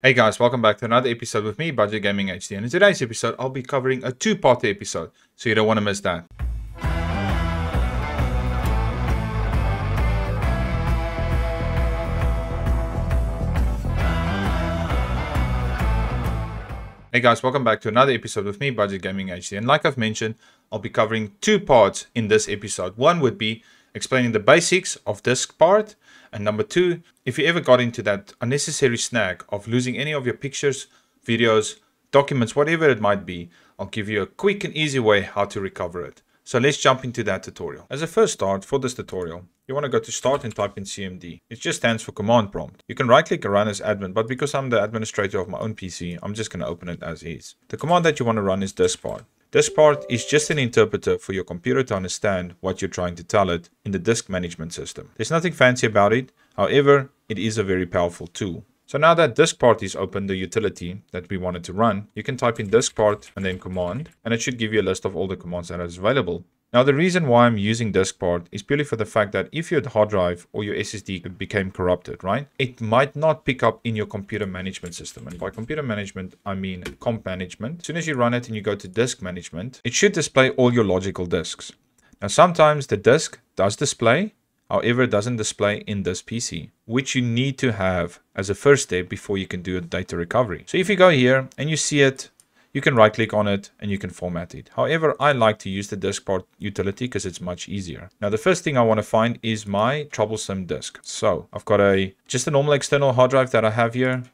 Hey guys, welcome back to another episode with me, Budget Gaming HD. And in today's episode, I'll be covering a two-part episode, so you don't want to miss that. Hey guys, welcome back to another episode with me, Budget Gaming HD. And like I've mentioned, I'll be covering two parts in this episode. One would be explaining the basics of DiskPart, and number two, if you ever got into that unnecessary snag of losing any of your pictures, videos, documents, whatever it might be, I'll give you a quick and easy way how to recover it. So let's jump into that tutorial. As a first start for this tutorial, you want to go to start and type in CMD. It just stands for command prompt. You can right click and run as admin, but because I'm the administrator of my own PC, I'm just going to open it as is. The command that you want to run is DiskPart. DiskPart is just an interpreter for your computer to understand what you're trying to tell it in the disk management system. There's nothing fancy about it, however, it is a very powerful tool. So now that DiskPart is open, the utility that we wanted to run, you can type in DiskPart and then command, and it should give you a list of all the commands that is available. Now the reason why I'm using DiskPart is purely for the fact that if your hard drive or your SSD became corrupted, right? It might not pick up in your computer management system. And by computer management, I mean comp management. As soon as you run it and you go to disk management, it should display all your logical disks. Now sometimes the disk does display, however it doesn't display in this PC, which you need to have as a first step before you can do a data recovery. So if you go here and you see it you can right click on it and you can format it. However, I like to use the DiskPart utility because it's much easier. Now, the first thing I want to find is my troublesome disk. So I've got a just a normal external hard drive that I have here.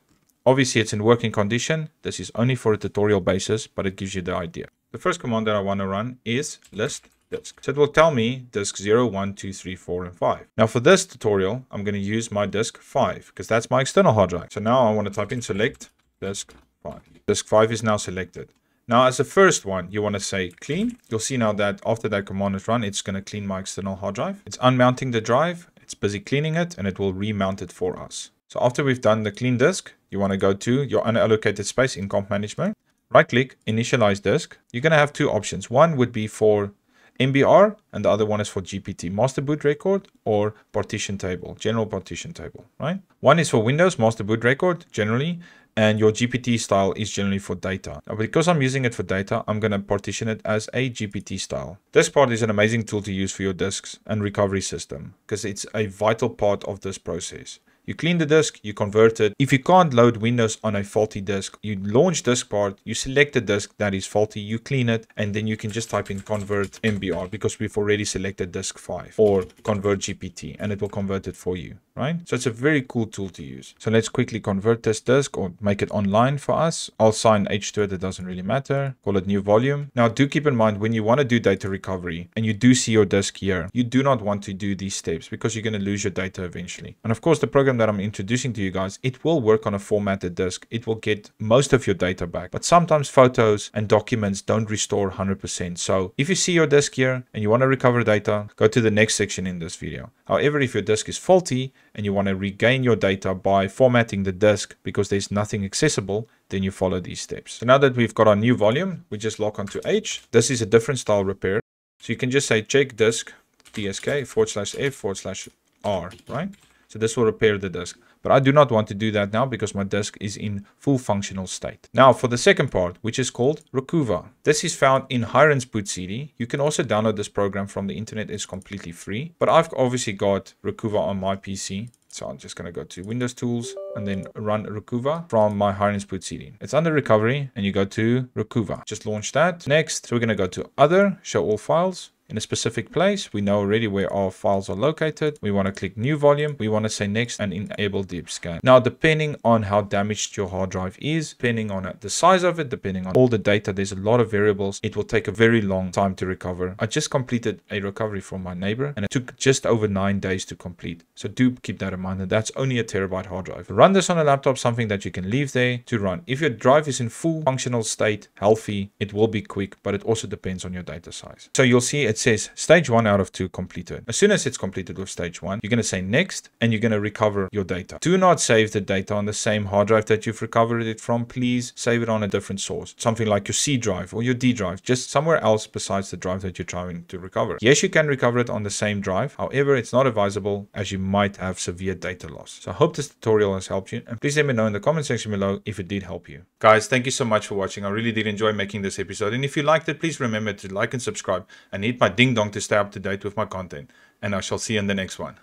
Obviously, it's in working condition. This is only for a tutorial basis, but it gives you the idea. The first command that I want to run is list disk. So it will tell me disk 0, 1, 2, 3, 4, and 5. Now for this tutorial, I'm going to use my disk 5 because that's my external hard drive. So now I want to type in select disk 5. Disk 5 is now selected. Now as the first one, you want to say clean. You'll see now that after that command is run, it's going to clean my external hard drive. It's unmounting the drive. It's busy cleaning it and it will remount it for us. So after we've done the clean disk, you want to go to your unallocated space in comp management. Right click, initialize disk. You're going to have two options. One would be for MBR and the other one is for GPT, master boot record or partition table, general partition table, right? One is for Windows, master boot record, generally, and your GPT style is generally for data. Now, because I'm using it for data, I'm going to partition it as a GPT style. DiskPart is an amazing tool to use for your disks and recovery system because it's a vital part of this process. You clean the disk, you convert it. If you can't load Windows on a faulty disk, you launch DiskPart, you select the disk that is faulty, you clean it, and then you can just type in convert MBR because we've already selected disk 5 or convert GPT and it will convert it for you right? So it's a very cool tool to use. So let's quickly convert this disk or make it online for us. I'll sign H to it, it doesn't really matter. Call it new volume. Now do keep in mind when you want to do data recovery and you do see your disk here, you do not want to do these steps because you're going to lose your data eventually. And of course, the program that I'm introducing to you guys, it will work on a formatted disk. It will get most of your data back, but sometimes photos and documents don't restore 100%. So if you see your disk here and you want to recover data, go to the next section in this video. However, if your disk is faulty and you want to regain your data by formatting the disk because there's nothing accessible, then you follow these steps. So now that we've got our new volume, we just log onto H. This is a different style repair. So you can just say check disk dsk forward slash f forward slash r, right? So this will repair the disk. But I do not want to do that now because my disk is in full functional state. Now for the second part, which is called Recuva. This is found in Hiren's Boot CD. You can also download this program from the internet. It's completely free. But I've obviously got Recuva on my PC. So I'm just going to go to Windows Tools and then run Recuva from my Hiren's Boot CD. It's under recovery and you go to Recuva. Just launch that. Next, we're going to go to Other, Show All Files in a specific place. We know already where our files are located. We want to click new volume. We want to say next and enable deep scan. Now, depending on how damaged your hard drive is, depending on uh, the size of it, depending on all the data, there's a lot of variables. It will take a very long time to recover. I just completed a recovery from my neighbor and it took just over nine days to complete. So do keep that in mind that that's only a terabyte hard drive. Run this on a laptop, something that you can leave there to run. If your drive is in full functional state, healthy, it will be quick, but it also depends on your data size. So you'll see it says stage one out of two completed. As soon as it's completed with stage one, you're going to say next and you're going to recover your data. Do not save the data on the same hard drive that you've recovered it from. Please save it on a different source, something like your C drive or your D drive, just somewhere else besides the drive that you're trying to recover. Yes, you can recover it on the same drive. However, it's not advisable as you might have severe data loss. So I hope this tutorial has helped you and please let me know in the comment section below if it did help you. Guys, thank you so much for watching. I really did enjoy making this episode and if you liked it, please remember to like and subscribe and hit my ding dong to stay up to date with my content. And I shall see you in the next one.